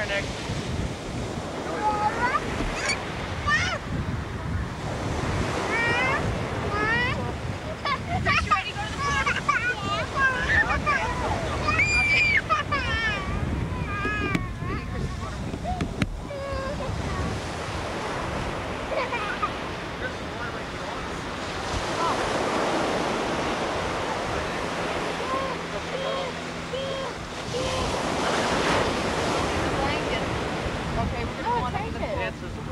our next This is